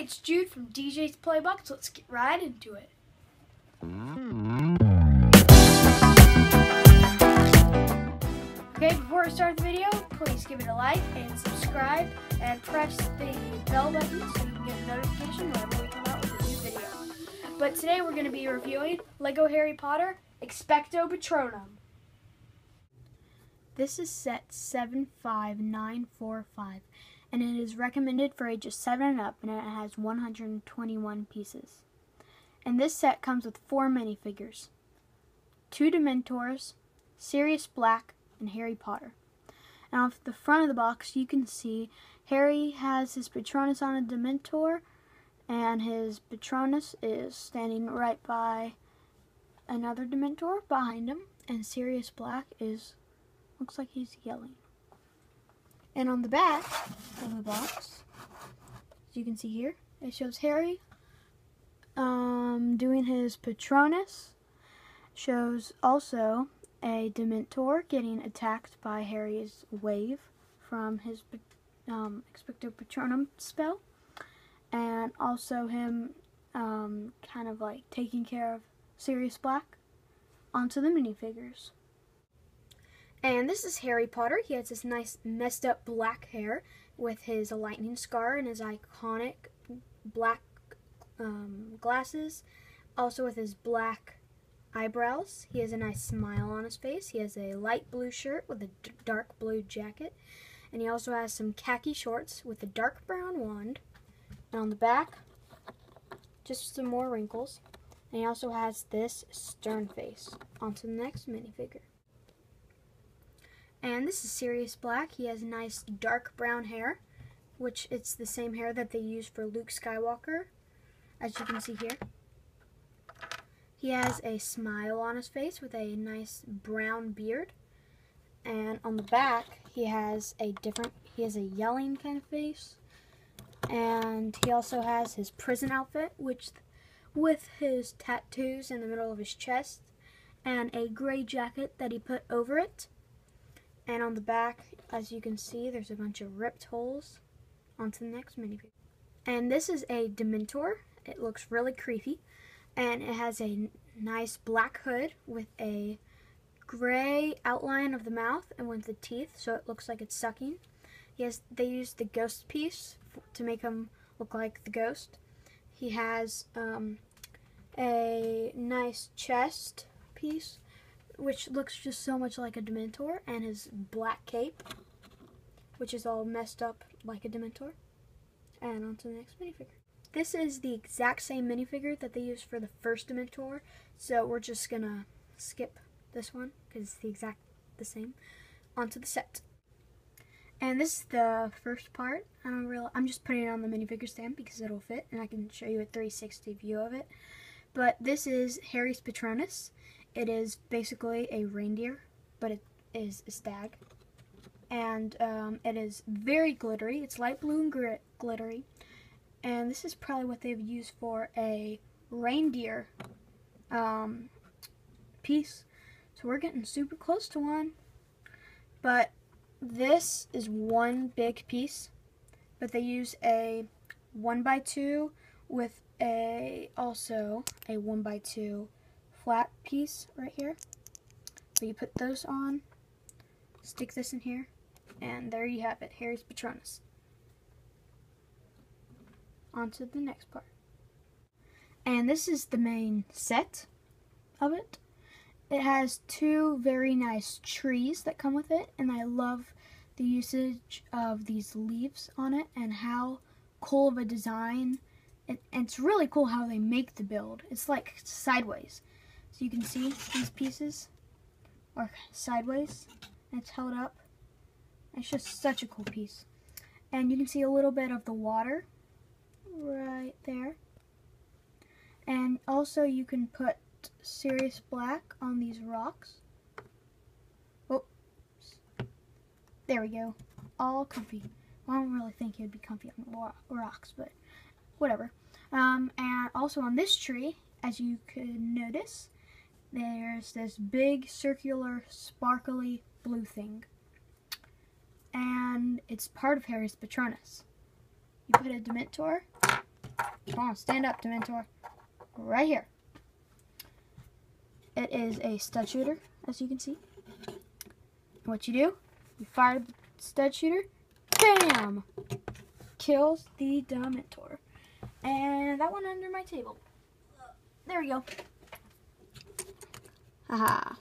It's Jude from DJ's Playbox. Let's get right into it. Okay, before I start the video, please give it a like and subscribe and press the bell button so you can get a notification whenever we come out with a new video. But today we're going to be reviewing Lego Harry Potter Expecto Patronum. This is set 75945 and it is recommended for ages 7 and up and it has 121 pieces. And this set comes with four minifigures, two Dementors, Sirius Black, and Harry Potter. And off the front of the box you can see Harry has his Patronus on a Dementor and his Patronus is standing right by another Dementor behind him and Sirius Black is looks like he's yelling. And on the back of the box, as you can see here, it shows Harry um, doing his Patronus. Shows also a Dementor getting attacked by Harry's wave from his um, Expecto Patronum spell. And also him um, kind of like taking care of Sirius Black onto the minifigures. And this is Harry Potter. He has this nice messed up black hair with his lightning scar and his iconic black um, glasses. Also with his black eyebrows. He has a nice smile on his face. He has a light blue shirt with a dark blue jacket. And he also has some khaki shorts with a dark brown wand. And on the back, just some more wrinkles. And he also has this stern face. On to the next minifigure. And this is Sirius Black. He has nice dark brown hair, which it's the same hair that they use for Luke Skywalker, as you can see here. He has a smile on his face with a nice brown beard. And on the back, he has a different, he has a yelling kind of face. And he also has his prison outfit, which with his tattoos in the middle of his chest and a gray jacket that he put over it. And on the back, as you can see, there's a bunch of ripped holes. On to the next minifigure. And this is a Dementor. It looks really creepy. And it has a nice black hood with a gray outline of the mouth and with the teeth, so it looks like it's sucking. Yes, they used the ghost piece to make him look like the ghost. He has um, a nice chest piece which looks just so much like a Dementor, and his black cape, which is all messed up like a Dementor. And on to the next minifigure. This is the exact same minifigure that they used for the first Dementor, so we're just gonna skip this one because it's the exact the same. Onto the set. And this is the first part. I don't really, I'm just putting it on the minifigure stand because it'll fit and I can show you a 360 view of it. But this is Harry's Patronus. It is basically a reindeer, but it is a stag. And um, it is very glittery. It's light blue and glittery. And this is probably what they've used for a reindeer um, piece. So we're getting super close to one. But this is one big piece. But they use a 1 by 2 with a also a 1 by 2 flat piece right here. So you put those on, stick this in here, and there you have it, Harry's Patronus. On to the next part. And this is the main set of it. It has two very nice trees that come with it, and I love the usage of these leaves on it and how cool of a design. It, it's really cool how they make the build. It's like sideways. So you can see these pieces are sideways and it's held up. It's just such a cool piece. And you can see a little bit of the water right there. And also you can put Sirius Black on these rocks. Oh, there we go. All comfy. Well, I don't really think he would be comfy on rocks, but whatever. Um, and also on this tree, as you could notice, there's this big circular sparkly blue thing. And it's part of Harry's Patronus. You put a Dementor Come on, stand up, Dementor. Right here. It is a stud shooter, as you can see. What you do, you fire the stud shooter, bam! Kills the Dementor. And that one under my table. There we go. Haha.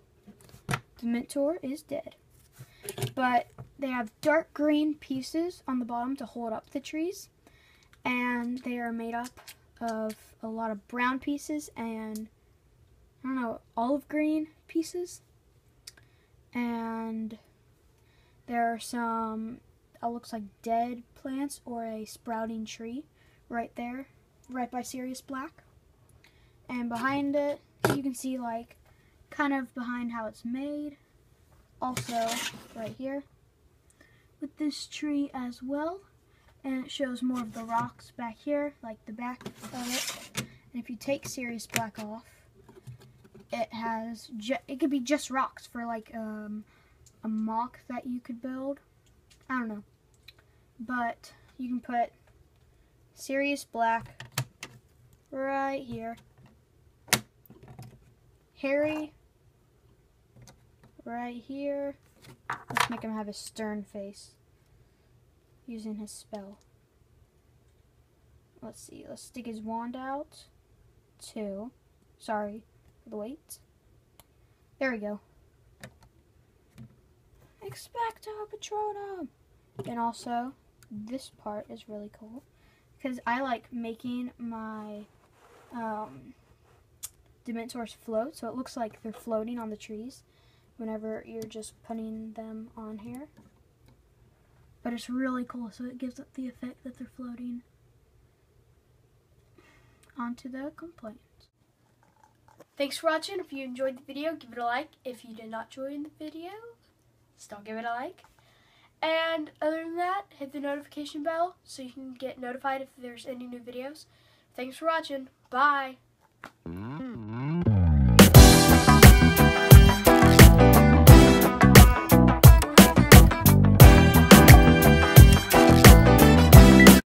Mentor is dead. But they have dark green pieces on the bottom to hold up the trees. And they are made up of a lot of brown pieces and, I don't know, olive green pieces. And there are some, it looks like dead plants or a sprouting tree right there, right by Sirius Black. And behind it, you can see like kind of behind how it's made. Also, right here with this tree as well. And it shows more of the rocks back here, like the back of it. And if you take Sirius Black off, it has, it could be just rocks for like um, a MOC that you could build. I don't know. But you can put Sirius Black right here. Harry right here. Let's make him have a stern face using his spell. Let's see. Let's stick his wand out. Two. Sorry for the wait. There we go. Expecto Patronum! And also, this part is really cool. Because I like making my um, Dementors float. So it looks like they're floating on the trees whenever you're just putting them on here. But it's really cool, so it gives it the effect that they're floating onto the complaint. Thanks for watching. If you enjoyed the video, give it a like. If you did not enjoy the video, still give it a like. And other than that, hit the notification bell so you can get notified if there's any new videos. Thanks for watching. Bye. Mm -hmm.